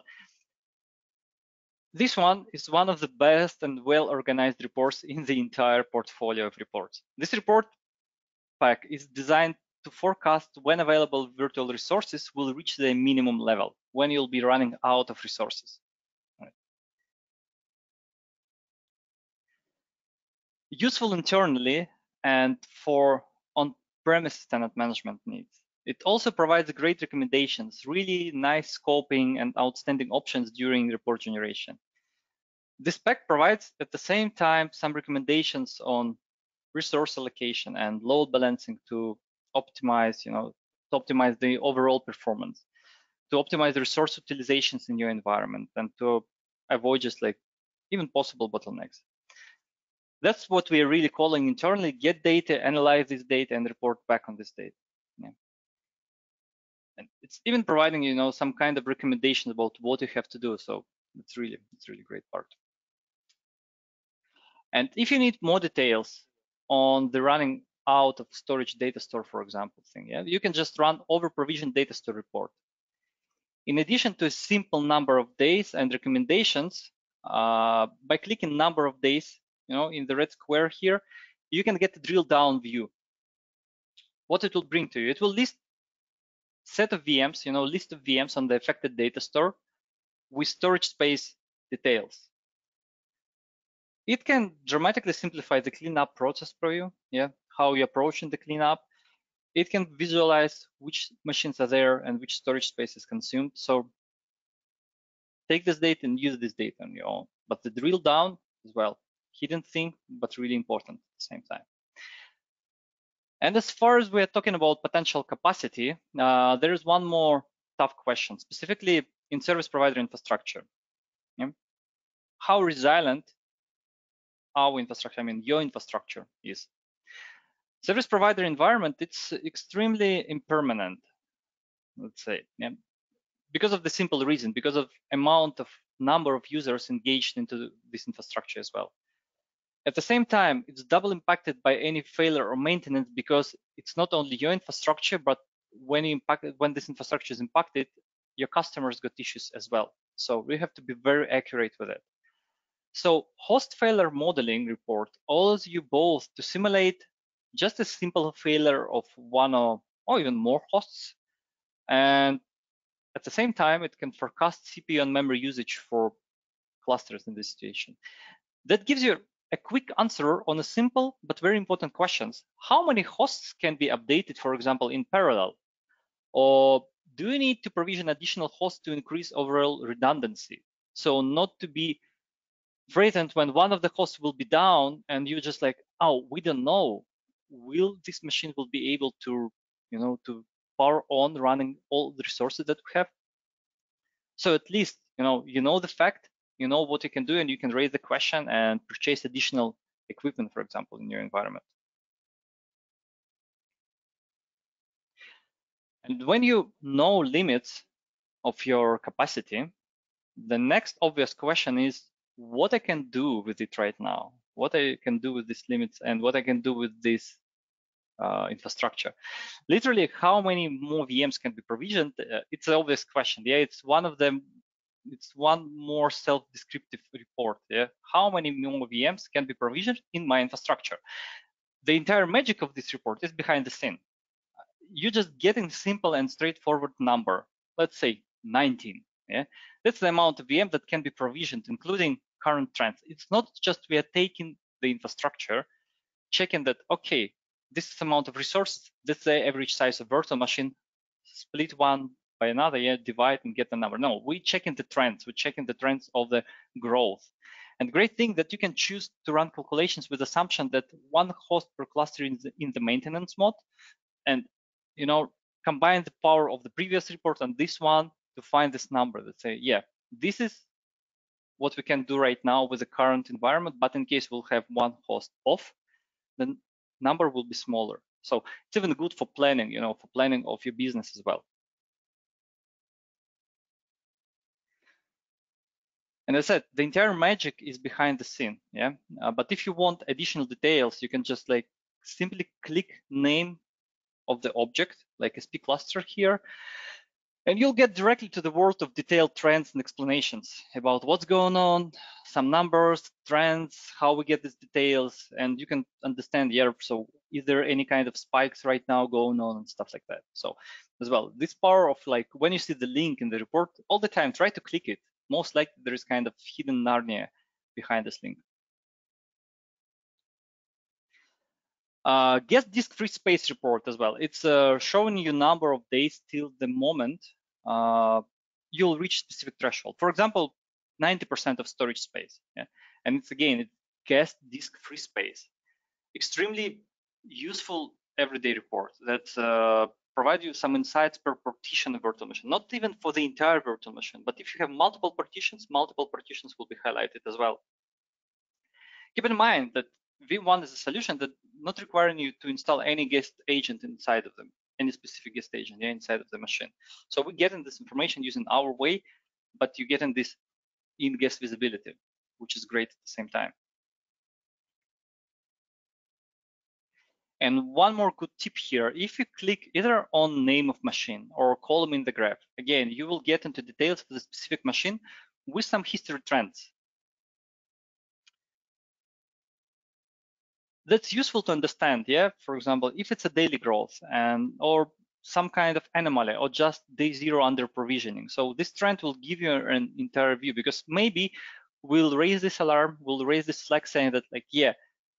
this one is one of the best and well-organized reports in the entire portfolio of reports. This report pack is designed to forecast when available virtual resources will reach the minimum level, when you'll be running out of resources. Useful internally and for on-premise tenant management needs. It also provides great recommendations, really nice scoping and outstanding options during report generation. This spec provides at the same time some recommendations on resource allocation and load balancing to optimize, you know, to optimize the overall performance, to optimize resource utilizations in your environment and to avoid just like even possible bottlenecks. That's what we are really calling internally, get data, analyze this data, and report back on this data. Yeah. And it's even providing, you know, some kind of recommendation about what you have to do. So it's really, it's really great part. And if you need more details on the running out of storage data store, for example, thing, yeah, you can just run over provision data store report. In addition to a simple number of days and recommendations, uh, by clicking number of days, you know, in the red square here, you can get a drill down view. What it will bring to you, it will list set of VMs, you know, list of VMs on the affected data store with storage space details. It can dramatically simplify the cleanup process for you, yeah, how you're approaching the cleanup. It can visualize which machines are there and which storage space is consumed. So take this data and use this data on your own. But the drill down as well, hidden thing, but really important at the same time. And as far as we're talking about potential capacity, uh, there is one more tough question. Specifically, in service provider infrastructure. Yeah? How resilient our infrastructure, I mean your infrastructure is. Service provider environment, it's extremely impermanent, let's say, yeah? because of the simple reason, because of amount of number of users engaged into this infrastructure as well. At the same time, it's double impacted by any failure or maintenance because it's not only your infrastructure, but when when this infrastructure is impacted, your customers got issues as well. So we have to be very accurate with it. So host failure modeling report allows you both to simulate just a simple failure of one or, or even more hosts. And at the same time, it can forecast CPU and memory usage for clusters in this situation. That gives you a quick answer on a simple but very important questions. How many hosts can be updated, for example, in parallel? Or do you need to provision additional hosts to increase overall redundancy? So not to be threatened when one of the hosts will be down and you're just like, oh, we don't know. Will this machine will be able to, you know, to power on running all the resources that we have? So at least, you know, you know the fact you know what you can do and you can raise the question and purchase additional equipment, for example, in your environment. And when you know limits of your capacity, the next obvious question is what I can do with it right now, what I can do with these limits and what I can do with this uh, infrastructure. Literally, how many more VMs can be provisioned? Uh, it's an obvious question. Yeah, it's one of the it's one more self-descriptive report. Yeah? How many VMs can be provisioned in my infrastructure? The entire magic of this report is behind the scene. You're just getting simple and straightforward number. Let's say 19. Yeah, that's the amount of VM that can be provisioned, including current trends. It's not just we are taking the infrastructure, checking that okay, this is amount of resources. That's the average size of virtual machine. Split one by another, yeah, divide and get the number. No, we checking the trends. We're checking the trends of the growth. And great thing that you can choose to run calculations with assumption that one host per cluster is in the maintenance mode, and you know combine the power of the previous report and this one to find this number that say, yeah, this is what we can do right now with the current environment, but in case we'll have one host off, the number will be smaller. So it's even good for planning, you know, for planning of your business as well. And I said, the entire magic is behind the scene, yeah? Uh, but if you want additional details, you can just like simply click name of the object, like a SP cluster here, and you'll get directly to the world of detailed trends and explanations about what's going on, some numbers, trends, how we get these details, and you can understand, yeah, so is there any kind of spikes right now going on and stuff like that. So as well, this power of like, when you see the link in the report, all the time, try to click it most likely there is kind of hidden Narnia behind this link. Uh, guest disk free space report as well. It's uh, showing you number of days till the moment uh, you'll reach specific threshold. For example, 90% of storage space. Yeah? And it's again, it's guest disk free space. Extremely useful everyday report that uh, provide you some insights per partition virtual machine, not even for the entire virtual machine, but if you have multiple partitions, multiple partitions will be highlighted as well. Keep in mind that V1 is a solution that not requiring you to install any guest agent inside of them, any specific guest agent inside of the machine. So we get in this information using our way, but you get in this in guest visibility, which is great at the same time. And one more good tip here, if you click either on name of machine or column in the graph, again, you will get into details of the specific machine with some history trends. That's useful to understand, yeah? For example, if it's a daily growth and or some kind of anomaly or just day zero under provisioning. So this trend will give you an entire view because maybe we'll raise this alarm, we'll raise this flag saying that like, yeah,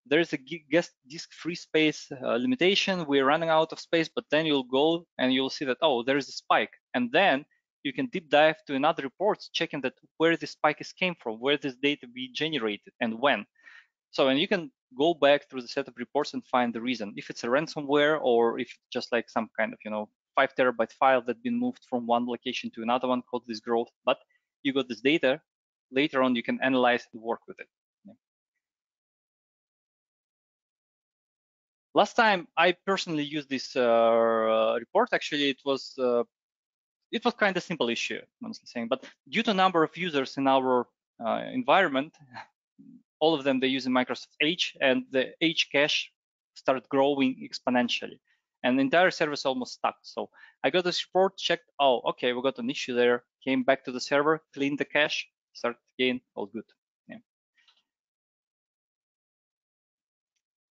there's a guest disk free space uh, limitation. We're running out of space, but then you'll go and you'll see that, oh, there's a spike. And then you can deep dive to another reports, checking that where this spike is came from, where this data be generated and when. So, and you can go back through the set of reports and find the reason, if it's a ransomware or if just like some kind of, you know, five terabyte file that been moved from one location to another one called this growth, but you got this data. Later on, you can analyze and work with it. Last time I personally used this uh, report, actually, it was uh, it was kind of simple issue, honestly saying. But due to number of users in our uh, environment, all of them they use Microsoft Edge, and the Edge cache started growing exponentially, and the entire service almost stuck. So I got this report, checked, oh, okay, we got an issue there. Came back to the server, cleaned the cache, started again, all good.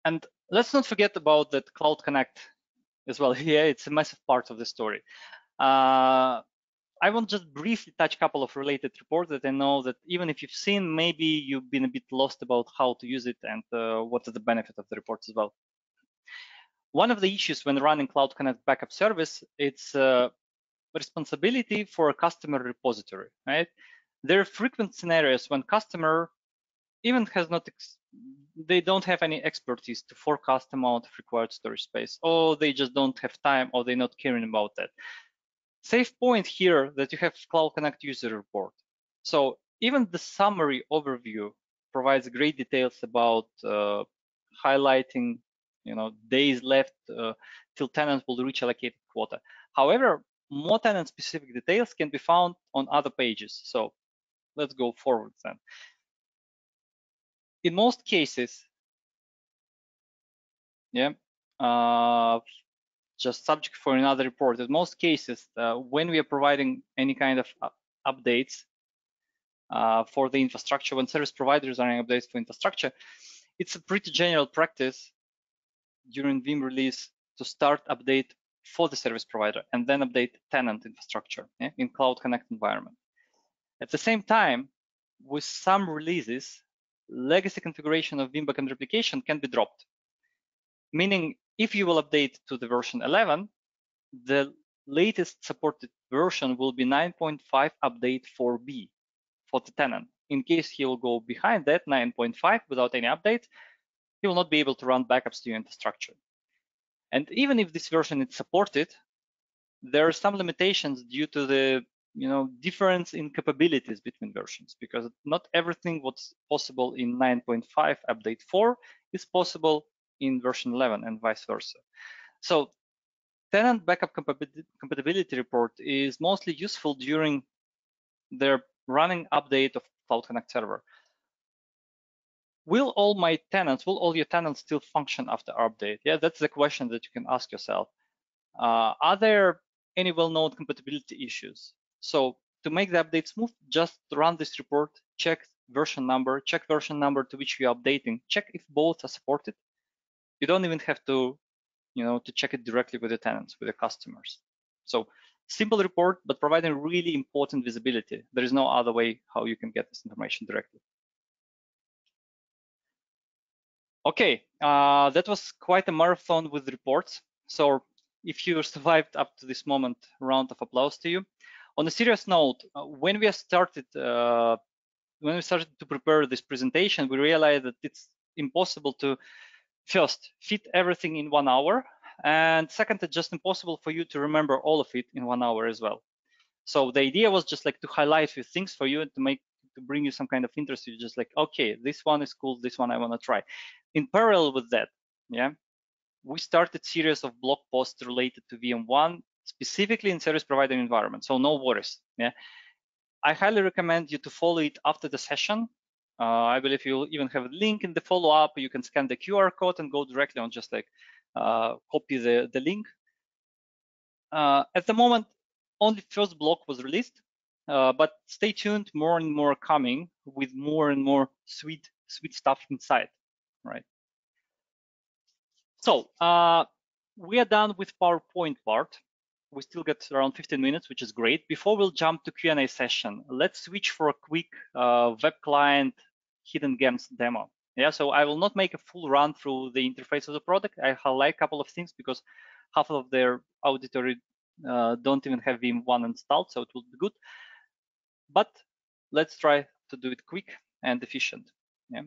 And let's not forget about that Cloud Connect as well. (laughs) Yeah, it's a massive part of the story. Uh, I want just briefly touch a couple of related reports that I know that even if you've seen, maybe you've been a bit lost about how to use it and uh, what is the benefit of the reports as well. One of the issues when running Cloud Connect backup service, it's uh, responsibility for a customer repository, right? There are frequent scenarios when customer even has not they don't have any expertise to forecast amount of required storage space, or they just don't have time, or they're not caring about that. Safe point here that you have Cloud Connect user report. So even the summary overview provides great details about uh, highlighting, you know, days left uh, till tenants will reach allocated quota. However, more tenant-specific details can be found on other pages. So let's go forward then in most cases, yeah, uh, just subject for another report. In most cases, uh, when we are providing any kind of updates uh, for the infrastructure, when service providers are running updates for infrastructure, it's a pretty general practice during Veeam release to start update for the service provider and then update tenant infrastructure yeah, in Cloud Connect environment. At the same time, with some releases, legacy configuration of Veeam Backup and Replication can be dropped. Meaning, if you will update to the version 11, the latest supported version will be 9.5 update 4b for the tenant. In case he will go behind that 9.5 without any update, he will not be able to run backups to your infrastructure. And even if this version is supported, there are some limitations due to the you know difference in capabilities between versions because not everything what's possible in 9.5 update 4 is possible in version 11 and vice versa. So tenant backup compatibility report is mostly useful during their running update of cloud connect server. Will all my tenants will all your tenants still function after update? Yeah that's the question that you can ask yourself. Uh, are there any well-known compatibility issues so to make the update smooth, just run this report, check version number, check version number to which you're updating, check if both are supported. You don't even have to, you know, to check it directly with the tenants, with the customers. So simple report, but providing really important visibility. There is no other way how you can get this information directly. Okay, uh, that was quite a marathon with reports. So if you (laughs) survived up to this moment, round of applause to you. On a serious note, uh, when we started uh, when we started to prepare this presentation, we realized that it's impossible to first fit everything in one hour, and second, it's just impossible for you to remember all of it in one hour as well. So the idea was just like to highlight a few things for you and to make to bring you some kind of interest. You're just like, okay, this one is cool, this one I want to try. In parallel with that, yeah, we started series of blog posts related to Veeam One specifically in service provider environment. So no worries. Yeah, I highly recommend you to follow it after the session. Uh, I believe you'll even have a link in the follow-up. You can scan the QR code and go directly on just like uh, copy the, the link. Uh, at the moment, only first block was released, uh, but stay tuned, more and more coming with more and more sweet, sweet stuff inside, right? So uh, we are done with PowerPoint part we still get around 15 minutes, which is great. Before we'll jump to Q&A session, let's switch for a quick uh, web client hidden gems demo. Yeah, so I will not make a full run through the interface of the product. I highlight a couple of things because half of their auditory uh, don't even have Veeam One installed, so it will be good. But let's try to do it quick and efficient. Yeah.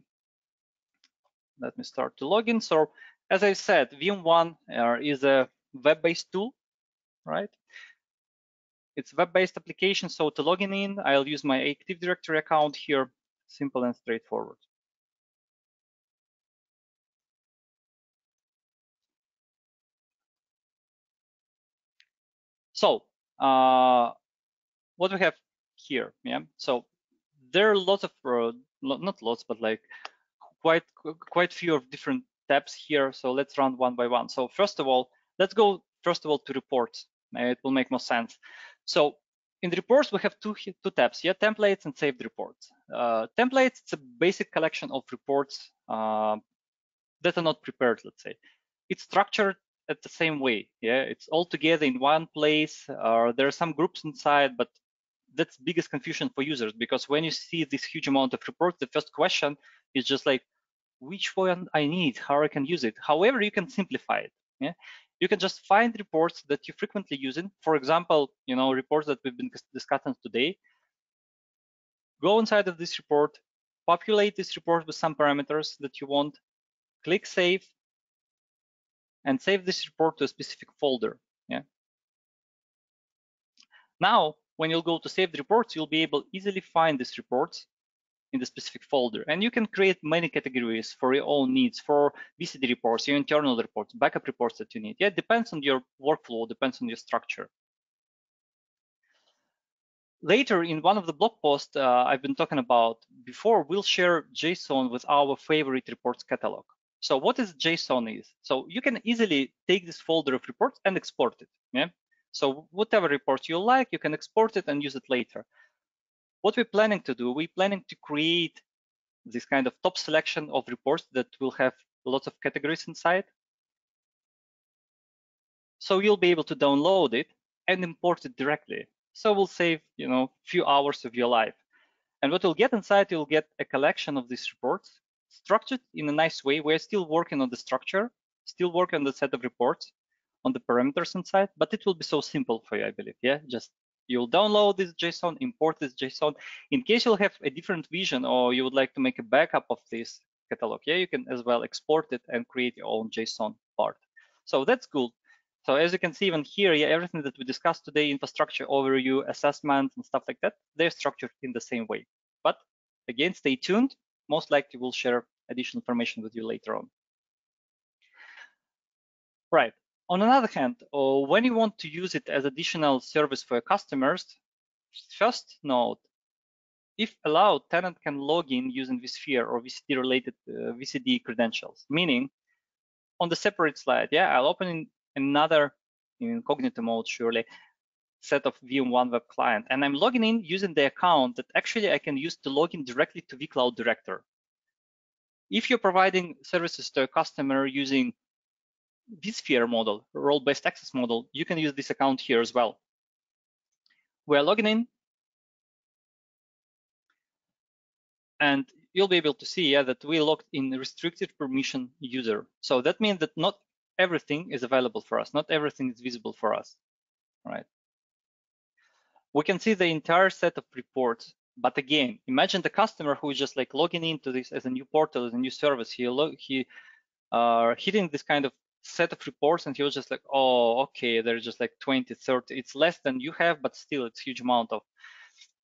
Let me start to login. So as I said, Veeam One uh, is a web-based tool right? It's web-based application, so to login in, I'll use my Active Directory account here, simple and straightforward. So uh, what we have here, yeah. So there are lots of uh, not lots, but like quite quite few of different tabs here. So let's run one by one. So first of all, let's go first of all to reports. It will make more sense. So in the reports, we have two two tabs, yeah, templates and saved reports. Uh, templates, it's a basic collection of reports uh, that are not prepared, let's say. It's structured at the same way, yeah. It's all together in one place. Uh, there are some groups inside, but that's biggest confusion for users because when you see this huge amount of reports, the first question is just like, which one I need, how I can use it. However, you can simplify it. Yeah, you can just find reports that you frequently use. In. For example, you know reports that we've been discussing today. Go inside of this report, populate this report with some parameters that you want, click save, and save this report to a specific folder. Yeah. Now, when you'll go to save the reports, you'll be able easily find these reports in the specific folder. And you can create many categories for your own needs, for VCD reports, your internal reports, backup reports that you need. Yeah, it depends on your workflow, depends on your structure. Later in one of the blog posts uh, I've been talking about before, we'll share JSON with our favorite reports catalog. So what is JSON is? So you can easily take this folder of reports and export it. Yeah. So whatever report you like, you can export it and use it later. What we're planning to do, we're planning to create this kind of top selection of reports that will have lots of categories inside. So you'll be able to download it and import it directly. So we'll save, you know, few hours of your life. And what you'll get inside, you'll get a collection of these reports structured in a nice way. We're still working on the structure, still working on the set of reports, on the parameters inside, but it will be so simple for you, I believe. Yeah, just You'll download this JSON, import this JSON. In case you'll have a different vision or you would like to make a backup of this catalog, yeah, you can as well export it and create your own JSON part. So that's good. So as you can see even here, yeah, everything that we discussed today, infrastructure overview, assessment, and stuff like that, they're structured in the same way. But again, stay tuned. Most likely we'll share additional information with you later on. Right. On another hand, uh, when you want to use it as additional service for your customers, first note, if allowed, tenant can log in using vSphere or VCD related uh, VCD credentials, meaning on the separate slide, yeah, I'll open another in incognito mode, surely, set of Veeam One web client, and I'm logging in using the account that actually I can use to log in directly to vCloud Director. If you're providing services to a customer using vSphere model, role-based access model, you can use this account here as well. We're logging in, and you'll be able to see yeah, that we logged in restricted permission user. So that means that not everything is available for us, not everything is visible for us, right? We can see the entire set of reports, but again, imagine the customer who is just like logging into this as a new portal, as a new service. He, he uh, hitting this kind of set of reports and he was just like, oh, okay, there's just like 20, 30. It's less than you have, but still it's huge amount of,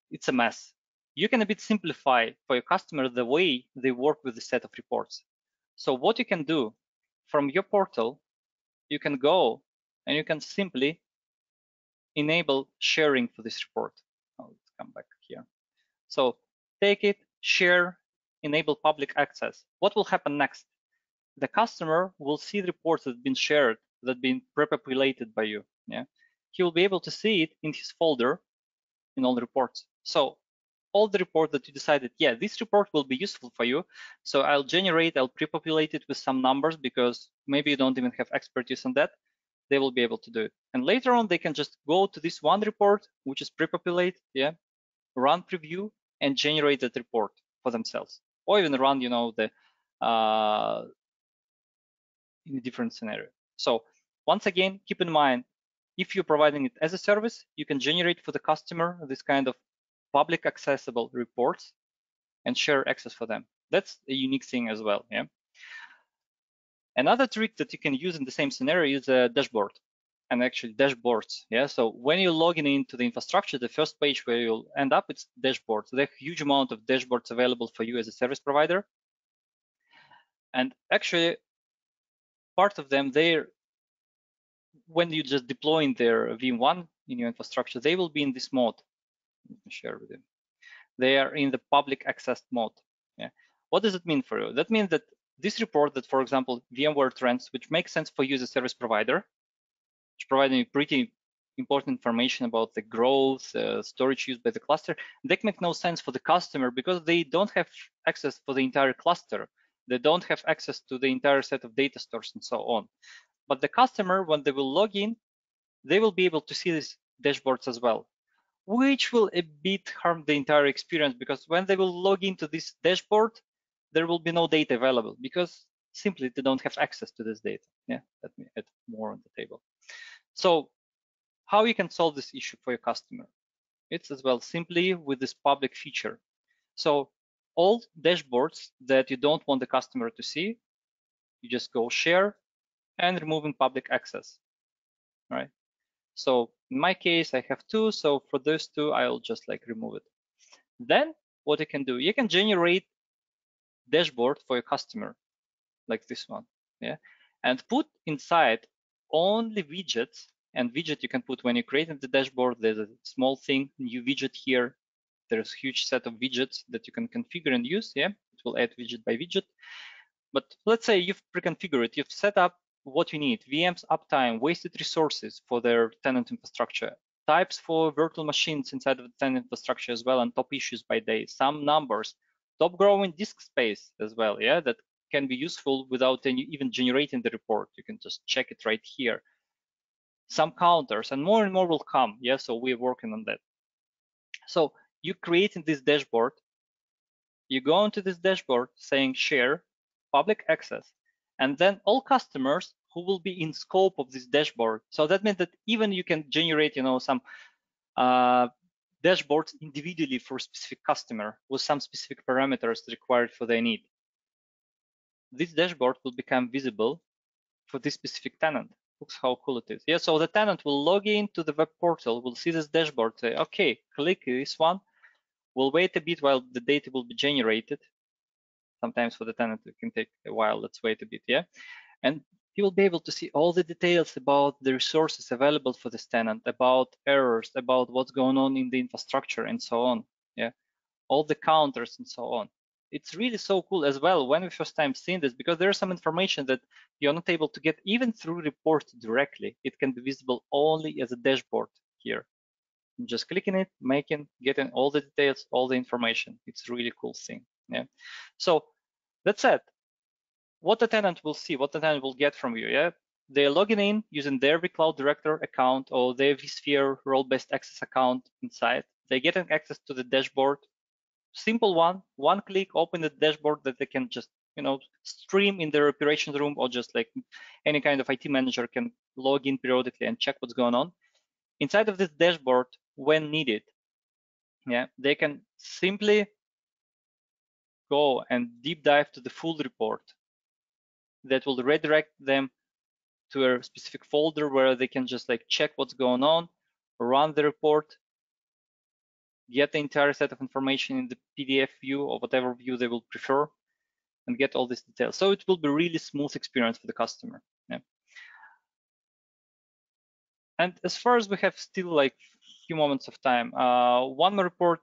it's a mess. You can a bit simplify for your customer the way they work with the set of reports. So what you can do from your portal, you can go and you can simply enable sharing for this report. Oh, let's come back here. So take it, share, enable public access. What will happen next? The customer will see the reports that have been shared, that have been pre-populated by you. Yeah, he will be able to see it in his folder in all the reports. So all the reports that you decided, yeah, this report will be useful for you. So I'll generate, I'll pre-populate it with some numbers because maybe you don't even have expertise on that. They will be able to do it. And later on, they can just go to this one report, which is pre-populate, yeah, run preview and generate that report for themselves. Or even run, you know, the uh, in a different scenario. So once again, keep in mind, if you're providing it as a service, you can generate for the customer this kind of public accessible reports and share access for them. That's a unique thing as well. Yeah. Another trick that you can use in the same scenario is a dashboard. and actually dashboards. Yeah, so when you're logging into the infrastructure, the first page where you'll end up, is dashboards. So there's a huge amount of dashboards available for you as a service provider. And actually, part of them, they're when you just deploying their Veeam One in your infrastructure, they will be in this mode. Let me share with you. They are in the public access mode. Yeah. What does it mean for you? That means that this report that, for example, VMware Trends, which makes sense for you as a service provider, which providing you pretty important information about the growth, uh, storage used by the cluster, that make no sense for the customer because they don't have access for the entire cluster. They don't have access to the entire set of data stores and so on. But the customer, when they will log in, they will be able to see these dashboards as well, which will a bit harm the entire experience because when they will log into this dashboard, there will be no data available because simply they don't have access to this data. Yeah, let me add more on the table. So how you can solve this issue for your customer? It's as well simply with this public feature. So all dashboards that you don't want the customer to see, you just go share and removing public access, right? So in my case, I have two. So for those two, I'll just like remove it. Then what you can do, you can generate dashboard for your customer like this one yeah and put inside only widgets and widget you can put when you create the dashboard there's a small thing new widget here there's a huge set of widgets that you can configure and use yeah it will add widget by widget but let's say you've pre-configured it you've set up what you need vms uptime wasted resources for their tenant infrastructure types for virtual machines inside of the tenant infrastructure as well and top issues by day some numbers top growing disk space as well, yeah, that can be useful without any, even generating the report. You can just check it right here. Some counters and more and more will come, yeah, so we're working on that. So you creating this dashboard, you go into this dashboard saying share, public access, and then all customers who will be in scope of this dashboard. So that means that even you can generate, you know, some uh, dashboards individually for specific customer with some specific parameters required for their need. This dashboard will become visible for this specific tenant. Looks how cool it is. Yeah, so the tenant will log into the web portal, will see this dashboard, say, okay, click this one. We'll wait a bit while the data will be generated. Sometimes for the tenant, it can take a while. Let's wait a bit, yeah. And you will be able to see all the details about the resources available for this tenant, about errors, about what's going on in the infrastructure and so on. Yeah, all the counters and so on. It's really so cool as well when we first time seen this because there's some information that you're not able to get even through report directly. It can be visible only as a dashboard here. Just clicking it, making, getting all the details, all the information. It's really cool thing. Yeah. So that's it what the tenant will see, what the tenant will get from you. Yeah, they're logging in using their vCloud Director account or their vSphere role-based access account inside. They're getting access to the dashboard. Simple one, one click, open the dashboard that they can just you know stream in their operations room or just like any kind of IT manager can log in periodically and check what's going on. Inside of this dashboard, when needed, yeah, they can simply go and deep dive to the full report that will redirect them to a specific folder where they can just like check what's going on, run the report, get the entire set of information in the PDF view or whatever view they will prefer, and get all these details. So it will be really smooth experience for the customer. Yeah. And as far as we have still like few moments of time, uh, one more report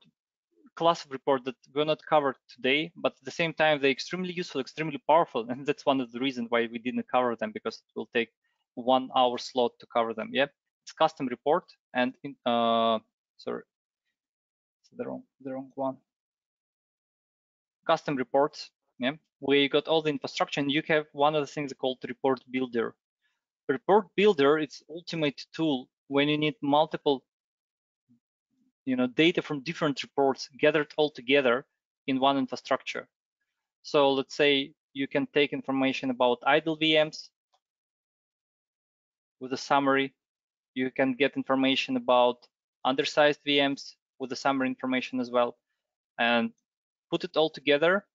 class of report that we're not covered today, but at the same time, they're extremely useful, extremely powerful. And that's one of the reasons why we didn't cover them because it will take one hour slot to cover them. Yeah, it's custom report and in, uh, sorry, it's the wrong, the wrong one. Custom reports, yeah, you got all the infrastructure and you have one of the things called report builder. Report builder, is ultimate tool when you need multiple you know, data from different reports gathered all together in one infrastructure. So let's say you can take information about idle VMs with a summary. You can get information about undersized VMs with the summary information as well, and put it all together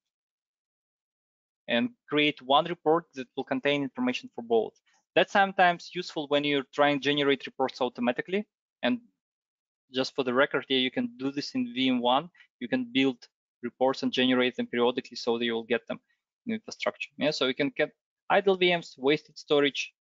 and create one report that will contain information for both. That's sometimes useful when you're trying to generate reports automatically. And just for the record here, you can do this in Veeam One. You can build reports and generate them periodically so that you'll get them in infrastructure. Yeah, so you can get idle VMs, wasted storage,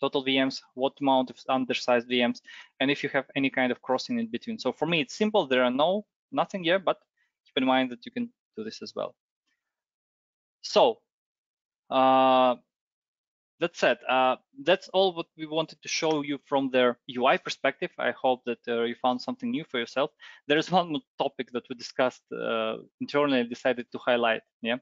total VMs, what amount of undersized VMs, and if you have any kind of crossing in between. So for me, it's simple. There are no nothing here, but keep in mind that you can do this as well. So uh, that said, uh, that's all what we wanted to show you from the UI perspective. I hope that uh, you found something new for yourself. There is one more topic that we discussed uh, internally and decided to highlight. Yeah,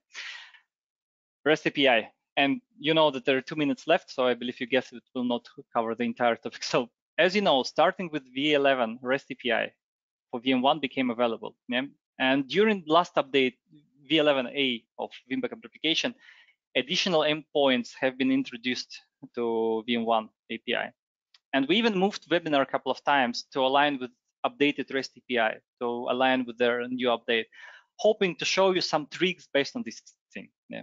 REST API. And you know that there are two minutes left, so I believe you guess it will not cover the entire topic. So as you know, starting with V11, REST API for Veeam One became available. Yeah? And during last update, V11A of Veeam Backup Replication, additional endpoints have been introduced to Veeam One API. And we even moved webinar a couple of times to align with updated REST API, to align with their new update, hoping to show you some tricks based on this thing. Yeah.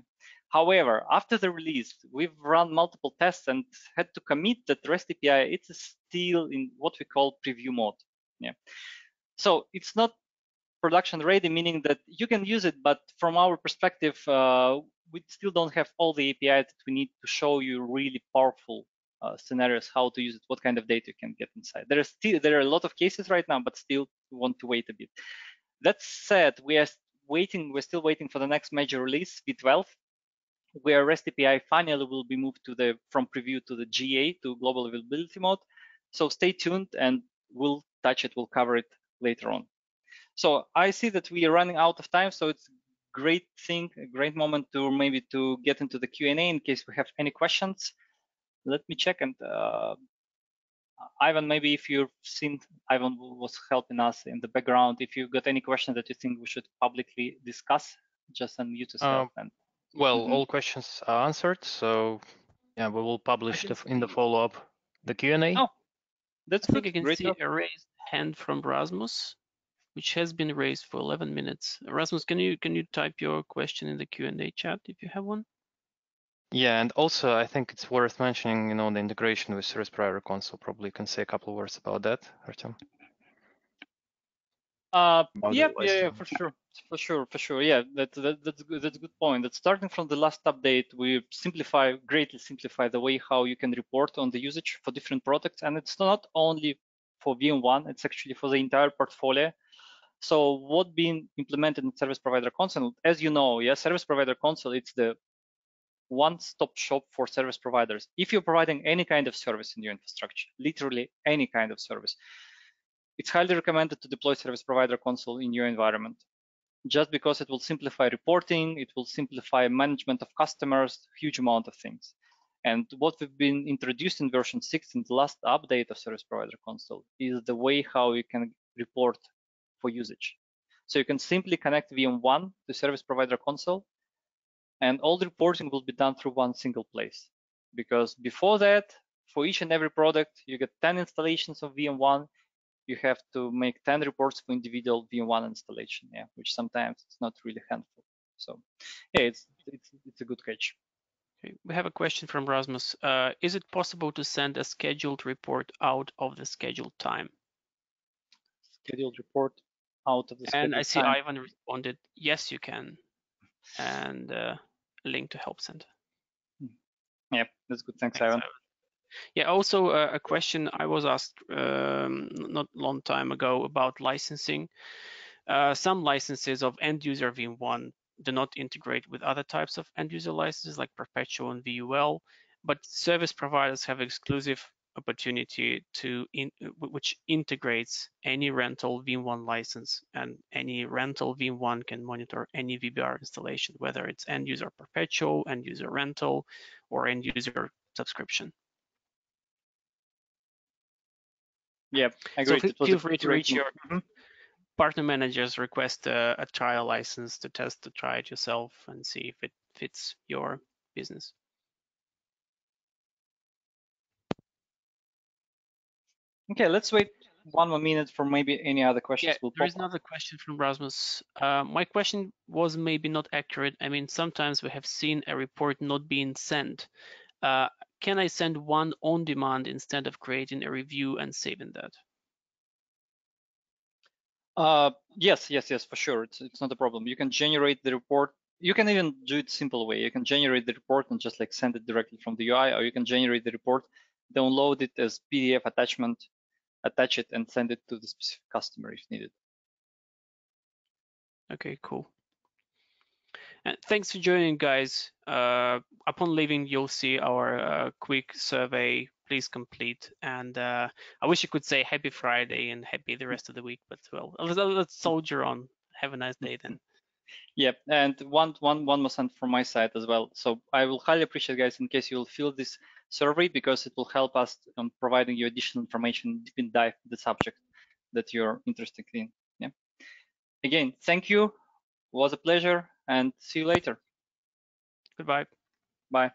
However, after the release, we've run multiple tests and had to commit that REST API it's still in what we call preview mode. Yeah. So it's not production ready, meaning that you can use it, but from our perspective, uh, we still don't have all the API that we need to show you really powerful uh, scenarios, how to use it, what kind of data you can get inside. There are still there are a lot of cases right now, but still we want to wait a bit. That said, we are waiting. We're still waiting for the next major release, V12, where REST API finally will be moved to the from preview to the GA to global availability mode. So stay tuned, and we'll touch it. We'll cover it later on. So I see that we are running out of time, so it's great thing, a great moment to maybe to get into the Q&A in case we have any questions. Let me check and uh, Ivan, maybe if you've seen Ivan was helping us in the background, if you've got any questions that you think we should publicly discuss, just unmute yourself. Um, and, well, mm -hmm. all questions are answered, so yeah, we will publish the, in the follow-up the Q&A. Oh, that's I good. think I can Great see a raised hand from Rasmus which has been raised for 11 minutes. Rasmus, can you can you type your question in the Q&A chat if you have one? Yeah, and also I think it's worth mentioning, you know, the integration with Service Provider Console. Probably you can say a couple of words about that, Artem. Uh, yeah, yeah, yeah, for sure, for sure, for sure. Yeah, that, that that's good. That's a good point. That starting from the last update, we simplify greatly simplify the way how you can report on the usage for different products, and it's not only for Veeam One. It's actually for the entire portfolio. So what being implemented in Service Provider Console, as you know, yeah, Service Provider Console, it's the one-stop shop for service providers. If you're providing any kind of service in your infrastructure, literally any kind of service, it's highly recommended to deploy Service Provider Console in your environment. Just because it will simplify reporting, it will simplify management of customers, huge amount of things. And what we've been introduced in version 6 in the last update of Service Provider Console is the way how you can report for usage. So you can simply connect Veeam One to Service Provider Console, and all the reporting will be done through one single place. Because before that, for each and every product, you get 10 installations of Veeam One. You have to make 10 reports for individual Veeam One installation, yeah, which sometimes it's not really handful. So yeah, it's it's it's a good catch. Okay. We have a question from Rasmus. Uh, is it possible to send a scheduled report out of the scheduled time? Scheduled report out of the And I see time. Ivan responded, yes, you can. And uh, a link to help center. Hmm. Yep, that's good. Thanks, Thanks Ivan. Yeah, also uh, a question I was asked um, not long time ago about licensing. Uh, some licenses of end user Veeam One do not integrate with other types of end user licenses like perpetual and VUL, but service providers have exclusive opportunity to in, which integrates any rental Veeam One license and any rental Veeam One can monitor any VBR installation, whether it's end user perpetual, end user rental, or end user subscription. Yep, I agree. So feel free to reach your mm -hmm. partner managers, request a, a trial license to test, to try it yourself and see if it fits your business. Okay, let's wait one more minute for maybe any other questions. Yeah, there is another question from Rasmus. Uh, my question was maybe not accurate. I mean, sometimes we have seen a report not being sent. Uh, can I send one on demand instead of creating a review and saving that? Uh, yes, yes, yes, for sure. It's, it's not a problem. You can generate the report. You can even do it simple way. You can generate the report and just like send it directly from the UI, or you can generate the report, download it as PDF attachment, attach it and send it to the specific customer if needed. Okay, cool. And thanks for joining, guys. Uh, upon leaving, you'll see our uh, quick survey. Please complete. And uh, I wish you could say happy Friday and happy the rest of the week, but well, let's, let's soldier on. Have a nice day then. (laughs) Yep, and one one one more sentence from my side as well. So I will highly appreciate, guys, in case you will fill this survey because it will help us um, providing you additional information, deep in dive the subject that you're interested in. Yeah. Again, thank you. It was a pleasure, and see you later. Goodbye. Bye.